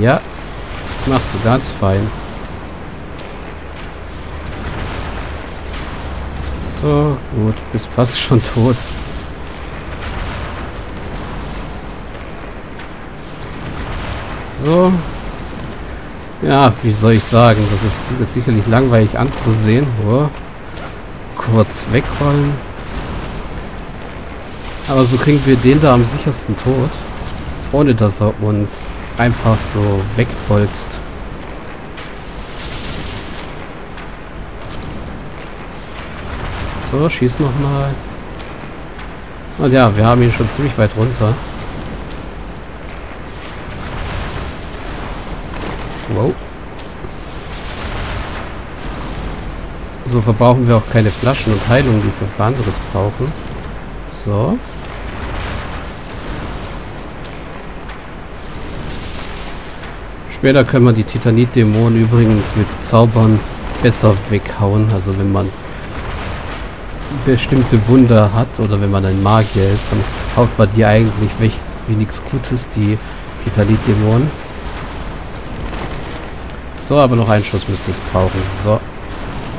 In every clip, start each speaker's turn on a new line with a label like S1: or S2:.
S1: Ja. Machst du ganz fein. So, gut. Bist fast schon tot. So. Ja, wie soll ich sagen? Das ist, ist sicherlich langweilig anzusehen. Oh. Kurz wegrollen. Aber so kriegen wir den da am sichersten tot. Ohne dass er uns einfach so wegbolzt. So, schieß nochmal. Und ja, wir haben ihn schon ziemlich weit runter. Wow. So verbrauchen wir auch keine Flaschen und Heilungen, die wir für anderes brauchen. So. Später können wir die Titanit-Dämonen übrigens mit Zaubern besser weghauen. Also wenn man bestimmte Wunder hat oder wenn man ein Magier ist, dann haut man die eigentlich weg wie nichts Gutes, die Titanit-Dämonen. So, aber noch einen Schuss müsste es brauchen. So.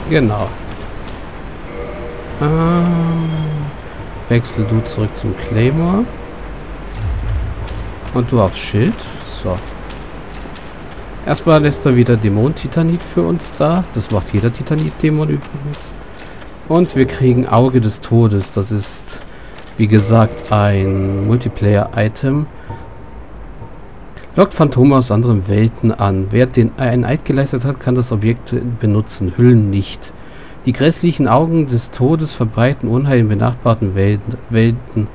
S1: Genau. Ähm, wechsel du zurück zum Claymore. Und du aufs Schild. So. Erstmal lässt er wieder Dämon-Titanit für uns da. Das macht jeder Titanit-Dämon übrigens. Und wir kriegen Auge des Todes. Das ist, wie gesagt, ein Multiplayer-Item. Lockt Phantome aus anderen Welten an. Wer den einen Eid geleistet hat, kann das Objekt benutzen. Hüllen nicht. Die grässlichen Augen des Todes verbreiten Unheil in benachbarten Welten. Welten.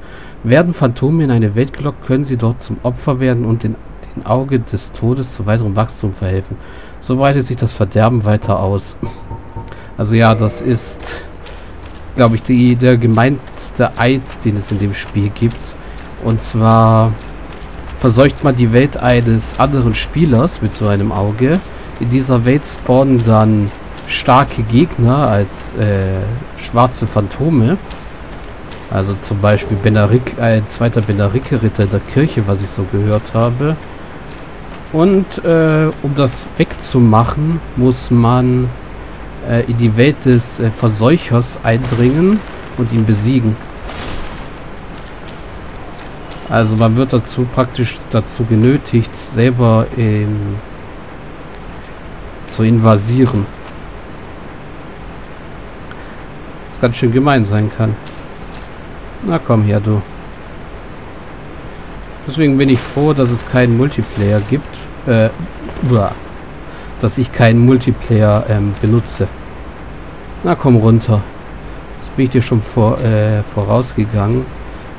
S1: Werden Phantome in eine Welt gelockt, können sie dort zum Opfer werden und den dem Auge des Todes zu weiterem Wachstum verhelfen. So breitet sich das Verderben weiter aus. Also ja, das ist, glaube ich, die, der gemeinste Eid, den es in dem Spiel gibt. Und zwar verseucht man die Welt eines anderen Spielers mit so einem Auge. In dieser Welt spawnen dann starke Gegner als äh, schwarze Phantome. Also zum Beispiel Benarik, ein zweiter Benarike-Ritter der Kirche, was ich so gehört habe. Und äh, um das wegzumachen, muss man äh, in die Welt des äh, Verseuchers eindringen und ihn besiegen. Also man wird dazu praktisch dazu genötigt, selber ähm, zu invasieren. Was ganz schön gemein sein kann. Na komm her, du. Deswegen bin ich froh, dass es keinen Multiplayer gibt. Äh, dass ich keinen Multiplayer ähm, benutze. Na komm runter. Das bin ich dir schon vor, äh, vorausgegangen.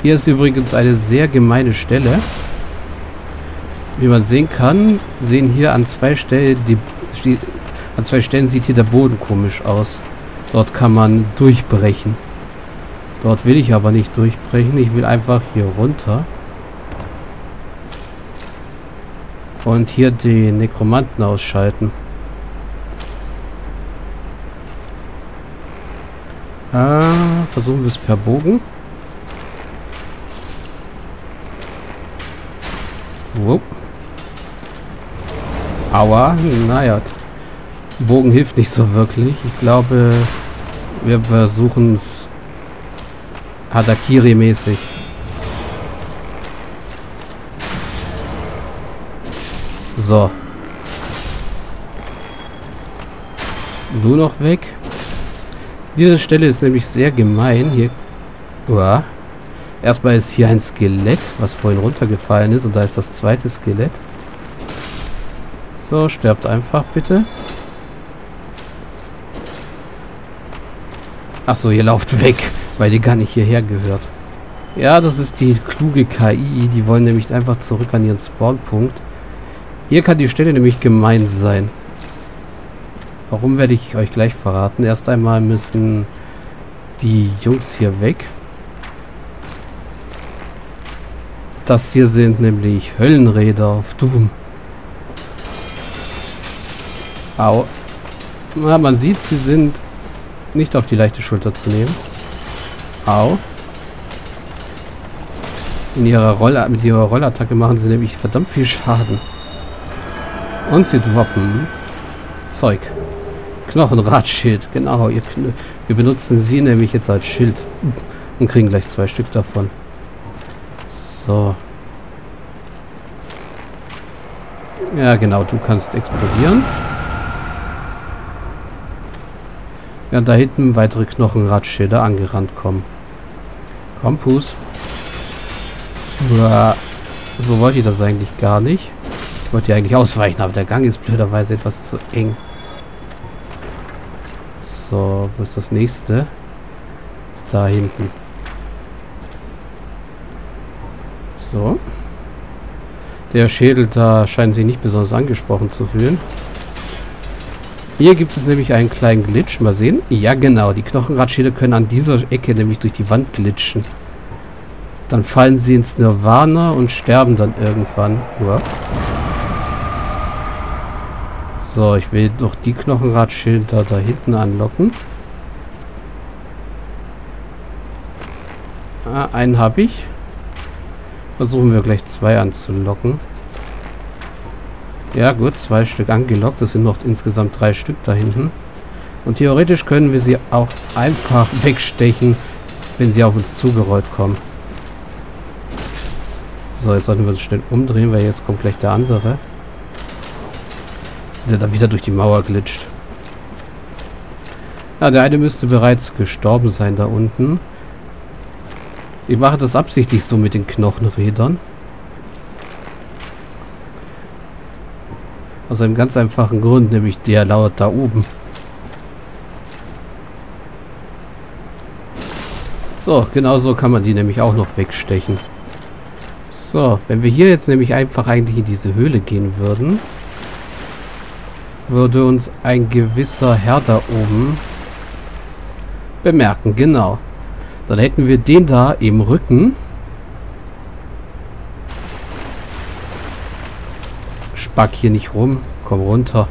S1: Hier ist übrigens eine sehr gemeine Stelle. Wie man sehen kann, sehen hier an zwei Stellen die an zwei Stellen sieht hier der Boden komisch aus. Dort kann man durchbrechen. Dort will ich aber nicht durchbrechen. Ich will einfach hier runter. Und hier die Nekromanten ausschalten. Ah, versuchen wir es per Bogen. Wupp. Aua, naja. Bogen hilft nicht so wirklich. Ich glaube, wir versuchen es Hadakiri-mäßig. So. Du noch weg. Diese Stelle ist nämlich sehr gemein. Hier. Uah. Erstmal ist hier ein Skelett, was vorhin runtergefallen ist. Und da ist das zweite Skelett. So, sterbt einfach bitte. Achso, ihr lauft weg, weil ihr gar nicht hierher gehört. Ja, das ist die kluge KI. Die wollen nämlich einfach zurück an ihren Spawnpunkt. Hier kann die Stelle nämlich gemein sein. Warum werde ich euch gleich verraten. Erst einmal müssen die Jungs hier weg. Das hier sind nämlich Höllenräder auf Doom. Au. Na, man sieht, sie sind nicht auf die leichte Schulter zu nehmen. Au. In ihrer Roll mit ihrer Rollattacke machen sie nämlich verdammt viel Schaden. Und sie droppen Zeug. Knochenradschild, genau. wir benutzen sie nämlich jetzt als Schild. Und kriegen gleich zwei Stück davon. So. Ja, genau, du kannst explodieren. Ja, da hinten weitere Knochenradschilder angerannt kommen. Komm, Pus. Uah. So wollte ich das eigentlich gar nicht. Wollte ja eigentlich ausweichen, aber der Gang ist blöderweise etwas zu eng. So, wo ist das nächste? Da hinten. So. Der Schädel da scheint sich nicht besonders angesprochen zu fühlen. Hier gibt es nämlich einen kleinen Glitch. Mal sehen. Ja, genau. Die Knochenradschädel können an dieser Ecke nämlich durch die Wand glitschen. Dann fallen sie ins Nirvana und sterben dann irgendwann. Ja. So, ich will doch die Knochenradschilder da hinten anlocken. Ah, einen habe ich. Versuchen wir gleich zwei anzulocken. Ja gut, zwei Stück angelockt. Das sind noch insgesamt drei Stück da hinten. Und theoretisch können wir sie auch einfach wegstechen, wenn sie auf uns zugerollt kommen. So, jetzt sollten wir uns schnell umdrehen, weil jetzt kommt gleich der andere. Der da wieder durch die Mauer glitscht. Ja, der eine müsste bereits gestorben sein da unten. Ich mache das absichtlich so mit den Knochenrädern. Aus einem ganz einfachen Grund, nämlich der lauert da oben. So, genau so kann man die nämlich auch noch wegstechen. So, wenn wir hier jetzt nämlich einfach eigentlich in diese Höhle gehen würden, würde uns ein gewisser Herr da oben bemerken. Genau. Dann hätten wir den da im Rücken. Spack hier nicht rum. Komm runter.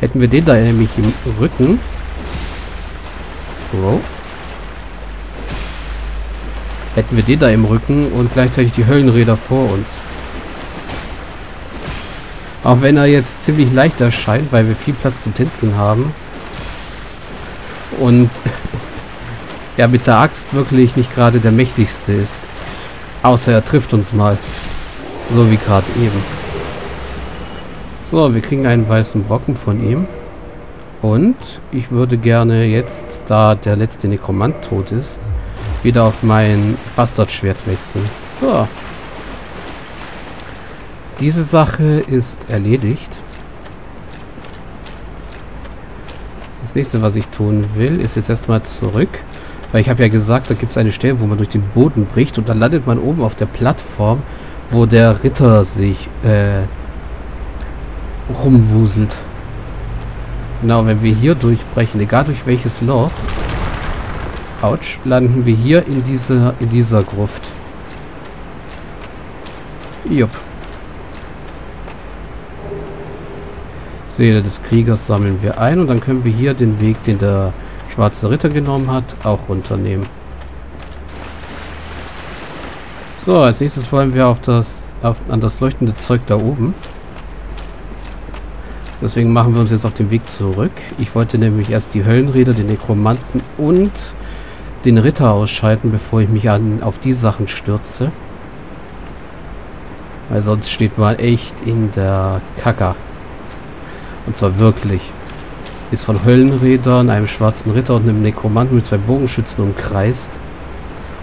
S1: Hätten wir den da nämlich im Rücken. Wow. Hätten wir den da im Rücken und gleichzeitig die Höllenräder vor uns. Auch wenn er jetzt ziemlich leicht erscheint, weil wir viel Platz zum Tänzen haben. Und ja mit der Axt wirklich nicht gerade der mächtigste ist. Außer er trifft uns mal. So wie gerade eben. So, wir kriegen einen weißen Brocken von ihm. Und ich würde gerne jetzt, da der letzte Nekromant tot ist, wieder auf mein Bastardschwert wechseln. So. Diese Sache ist erledigt. Das nächste, was ich tun will, ist jetzt erstmal zurück. Weil ich habe ja gesagt, da gibt es eine Stelle, wo man durch den Boden bricht und dann landet man oben auf der Plattform, wo der Ritter sich äh, rumwuselt. Genau, wenn wir hier durchbrechen, egal durch welches Loch, Autsch, landen wir hier in dieser, in dieser Gruft. Jupp. Seele des Kriegers sammeln wir ein und dann können wir hier den Weg, den der schwarze Ritter genommen hat, auch runternehmen. So, als nächstes wollen wir auf das, auf, an das leuchtende Zeug da oben. Deswegen machen wir uns jetzt auf den Weg zurück. Ich wollte nämlich erst die Höllenräder, den Nekromanten und den Ritter ausschalten, bevor ich mich an, auf die Sachen stürze. Weil sonst steht man echt in der Kacker. Und zwar wirklich. Ist von Höllenrädern, einem schwarzen Ritter und einem Nekromanten mit zwei Bogenschützen umkreist.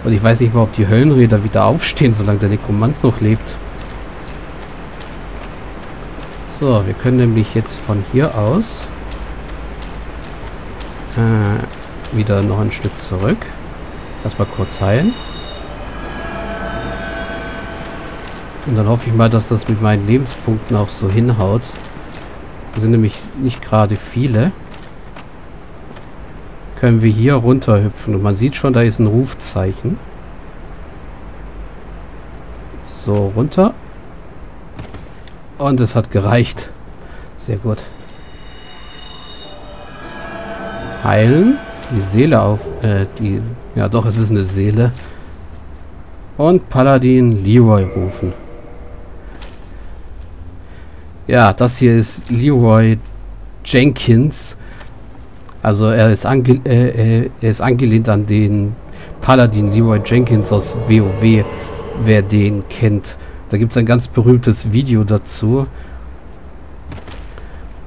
S1: Und ich weiß nicht mal, ob die Höllenräder wieder aufstehen, solange der Nekromant noch lebt. So, wir können nämlich jetzt von hier aus äh, wieder noch ein Stück zurück. Lass mal kurz heilen. Und dann hoffe ich mal, dass das mit meinen Lebenspunkten auch so hinhaut. Sind nämlich nicht gerade viele. Können wir hier runterhüpfen. Und man sieht schon, da ist ein Rufzeichen. So, runter. Und es hat gereicht. Sehr gut. Heilen die Seele auf, äh, die, ja doch, es ist eine Seele. Und Paladin Leroy rufen. Ja, das hier ist Leroy Jenkins. Also er ist, ange äh, äh, er ist angelehnt an den Paladin Leroy Jenkins aus WoW, wer den kennt. Da gibt es ein ganz berühmtes Video dazu.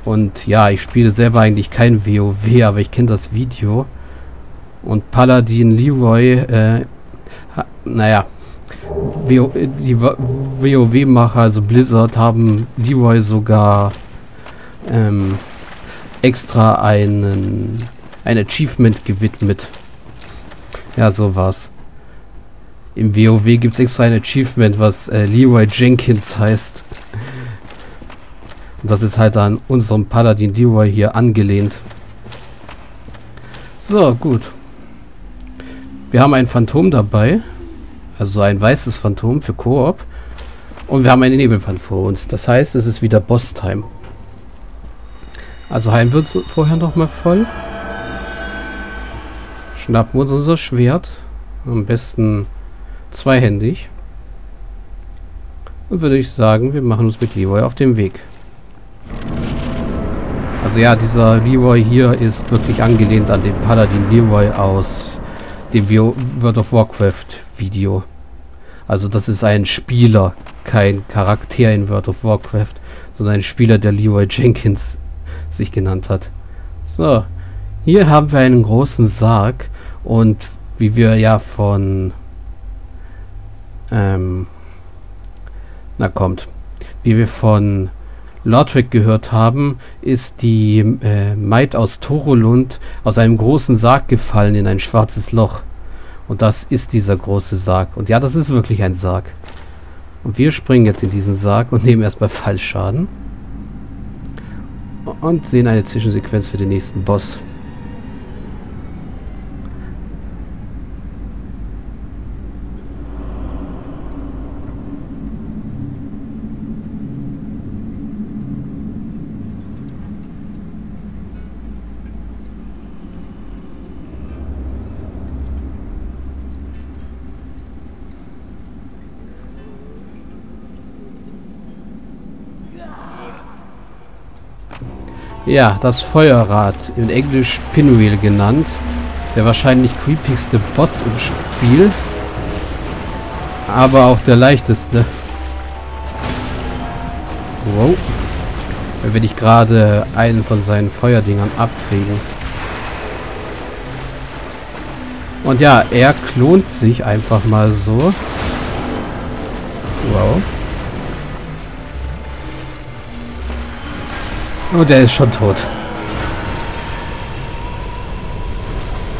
S1: Und ja, ich spiele selber eigentlich kein WoW, aber ich kenne das Video. Und Paladin Leroy, äh, naja, WO, die WoW-Macher, also Blizzard, haben Leroy sogar ähm, extra einen, ein Achievement gewidmet. Ja, so war's. Im WoW gibt es extra ein Achievement, was äh, Leroy Jenkins heißt. Und das ist halt an unserem Paladin Leroy hier angelehnt. So, gut. Wir haben ein Phantom dabei. Also ein weißes Phantom für Koop. Und wir haben einen Nebelpfand vor uns. Das heißt, es ist wieder Boss-Time. Also heilen wir uns vorher noch mal voll. Schnappen uns unser Schwert. Am besten zweihändig. Und würde ich sagen, wir machen uns mit Leroy auf den Weg. Also ja, dieser Leroy hier ist wirklich angelehnt an den Paladin Leroy aus dem World of Warcraft Video. Also das ist ein Spieler, kein Charakter in World of Warcraft, sondern ein Spieler, der Leroy Jenkins sich genannt hat. So, hier haben wir einen großen Sarg und wie wir ja von ähm, na kommt, wie wir von Lordwick gehört haben, ist die äh, Maid aus Torolund aus einem großen Sarg gefallen in ein schwarzes Loch. Und das ist dieser große Sarg. Und ja, das ist wirklich ein Sarg. Und wir springen jetzt in diesen Sarg und nehmen erstmal Fallschaden. Und sehen eine Zwischensequenz für den nächsten Boss. Ja, das Feuerrad, in Englisch Pinwheel genannt. Der wahrscheinlich creepigste Boss im Spiel. Aber auch der leichteste. Wow. Da will ich gerade einen von seinen Feuerdingern abkriegen. Und ja, er klont sich einfach mal so. Wow. Und der ist schon tot.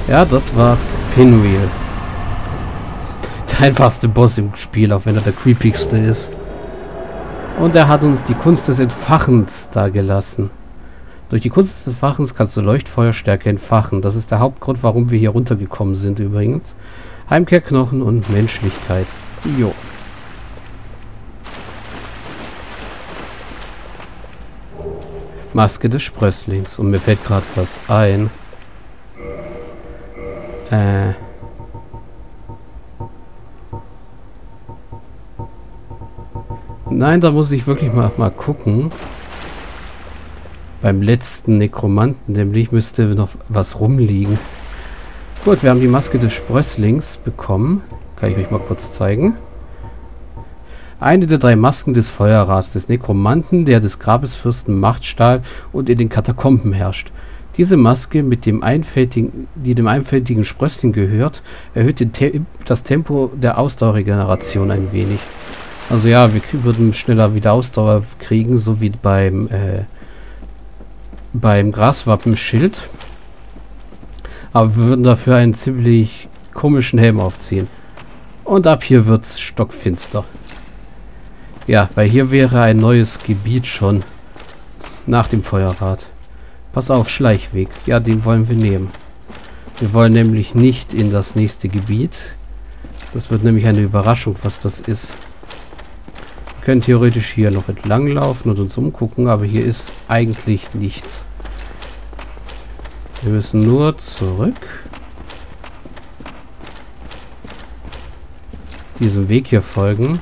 S1: Ja, das war Pinwheel. Der einfachste Boss im Spiel, auch wenn er der creepigste ist. Und er hat uns die Kunst des Entfachens da gelassen. Durch die Kunst des Entfachens kannst du Leuchtfeuerstärke entfachen. Das ist der Hauptgrund, warum wir hier runtergekommen sind übrigens. Heimkehrknochen und Menschlichkeit. Jo. Maske des Sprösslings. Und mir fällt gerade was ein. Äh. Nein, da muss ich wirklich mal, mal gucken. Beim letzten Nekromanten, nämlich müsste noch was rumliegen. Gut, wir haben die Maske des Sprösslings bekommen. Kann ich euch mal kurz zeigen. Eine der drei Masken des Feuerrads des Nekromanten, der des Grabesfürsten Macht stahl und in den Katakomben herrscht. Diese Maske, mit dem einfältigen, die dem einfältigen Sprössling gehört, erhöht Te das Tempo der Ausdauerregeneration ein wenig. Also ja, wir würden schneller wieder Ausdauer kriegen, so wie beim, äh, beim Graswappenschild. Aber wir würden dafür einen ziemlich komischen Helm aufziehen. Und ab hier wird's stockfinster. Ja, weil hier wäre ein neues Gebiet schon nach dem Feuerrad. Pass auf, Schleichweg. Ja, den wollen wir nehmen. Wir wollen nämlich nicht in das nächste Gebiet. Das wird nämlich eine Überraschung, was das ist. Wir können theoretisch hier noch entlang laufen und uns umgucken, aber hier ist eigentlich nichts. Wir müssen nur zurück. Diesem Weg hier folgen.